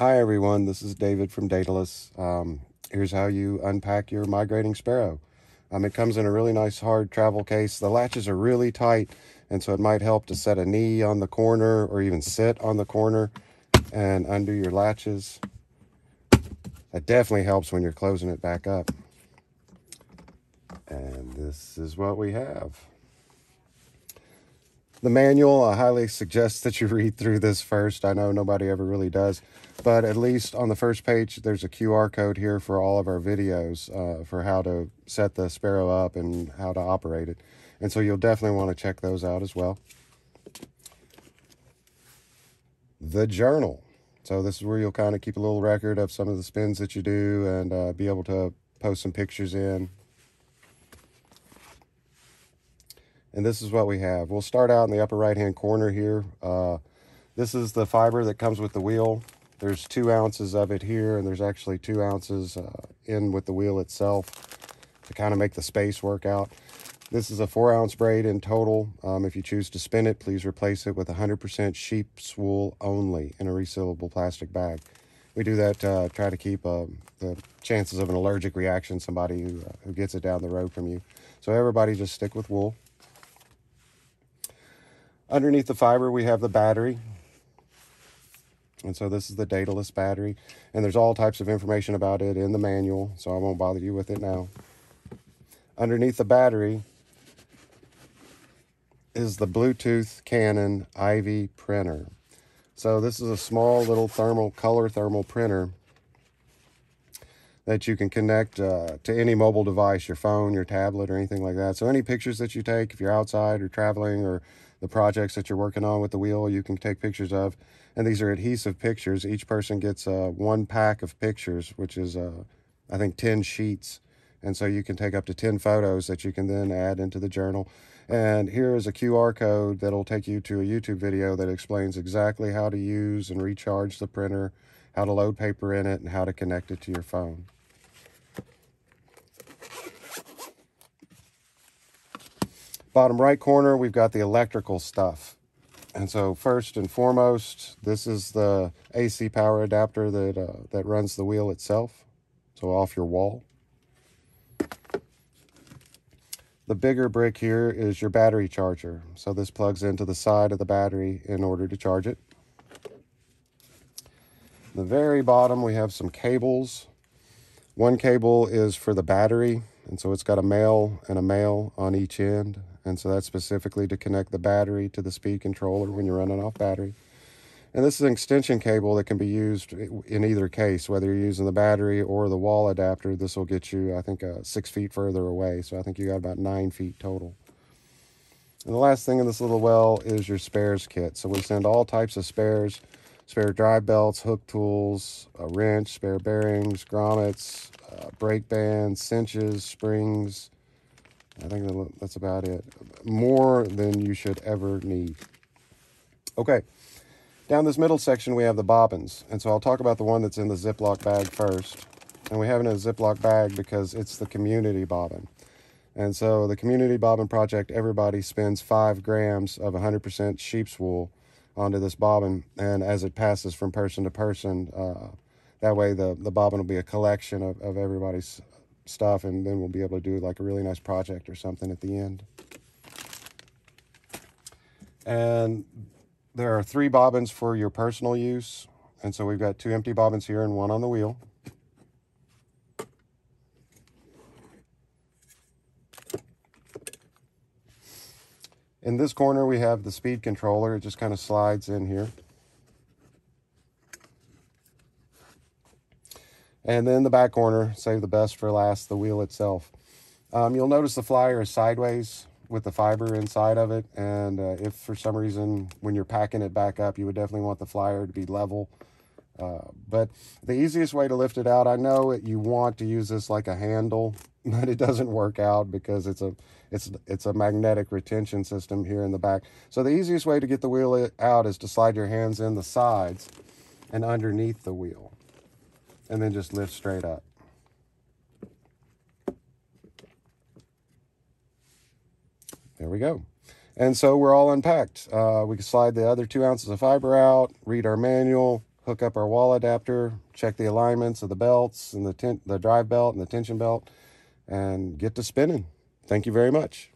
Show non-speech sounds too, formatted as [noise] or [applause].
Hi everyone, this is David from Daedalus. Um, here's how you unpack your migrating sparrow. Um, it comes in a really nice hard travel case. The latches are really tight and so it might help to set a knee on the corner or even sit on the corner and undo your latches. That definitely helps when you're closing it back up. And this is what we have. The manual, I highly suggest that you [laughs] read through this first. I know nobody ever really does, but at least on the first page, there's a QR code here for all of our videos uh, for how to set the Sparrow up and how to operate it. And so you'll definitely want to check those out as well. The journal. So this is where you'll kind of keep a little record of some of the spins that you do and uh, be able to post some pictures in And this is what we have. We'll start out in the upper right hand corner here. Uh, this is the fiber that comes with the wheel. There's two ounces of it here, and there's actually two ounces uh, in with the wheel itself to kind of make the space work out. This is a four ounce braid in total. Um, if you choose to spin it, please replace it with 100% sheep's wool only in a resealable plastic bag. We do that to uh, try to keep uh, the chances of an allergic reaction, somebody who, uh, who gets it down the road from you. So everybody just stick with wool. Underneath the fiber, we have the battery. And so this is the Daedalus battery. And there's all types of information about it in the manual, so I won't bother you with it now. Underneath the battery is the Bluetooth Canon Ivy printer. So this is a small little thermal, color thermal printer that you can connect uh, to any mobile device, your phone, your tablet, or anything like that. So any pictures that you take, if you're outside or traveling or the projects that you're working on with the wheel you can take pictures of. And these are adhesive pictures. Each person gets uh, one pack of pictures which is uh, i think 10 sheets. And so you can take up to 10 photos that you can then add into the journal. And here is a qr code that'll take you to a youtube video that explains exactly how to use and recharge the printer how to load paper in it and how to connect it to your phone Bottom right corner, we've got the electrical stuff. And so first and foremost, this is the AC power adapter that, uh, that runs the wheel itself. So off your wall. The bigger brick here is your battery charger. So this plugs into the side of the battery in order to charge it. The very bottom, we have some cables. One cable is for the battery, and so it's got a male and a male on each end. And so that's specifically to connect the battery to the speed controller when you're running off battery. And this is an extension cable that can be used in either case, whether you're using the battery or the wall adapter. This will get you, I think, uh, six feet further away. So I think you got about nine feet total. And the last thing in this little well is your spares kit. So we send all types of spares, spare drive belts, hook tools, a wrench, spare bearings, grommets, uh, brake bands, cinches, springs, I think that's about it. More than you should ever need. Okay, down this middle section we have the bobbins. And so I'll talk about the one that's in the Ziploc bag first. And we have it in a Ziploc bag because it's the community bobbin. And so the community bobbin project, everybody spends five grams of 100% sheep's wool onto this bobbin. And as it passes from person to person, uh, that way the, the bobbin will be a collection of, of everybody's stuff and then we'll be able to do like a really nice project or something at the end. And there are three bobbins for your personal use. And so we've got two empty bobbins here and one on the wheel. In this corner, we have the speed controller. It just kind of slides in here. And then the back corner, save the best for last, the wheel itself. Um, you'll notice the flyer is sideways with the fiber inside of it. And uh, if for some reason, when you're packing it back up, you would definitely want the flyer to be level. Uh, but the easiest way to lift it out, I know that you want to use this like a handle, [laughs] but it doesn't work out because it's a it's it's a magnetic retention system here in the back. So the easiest way to get the wheel out is to slide your hands in the sides and underneath the wheel and then just lift straight up. There we go. And so we're all unpacked. Uh, we can slide the other two ounces of fiber out, read our manual, hook up our wall adapter, check the alignments of the belts and the, the drive belt and the tension belt, and get to spinning. Thank you very much.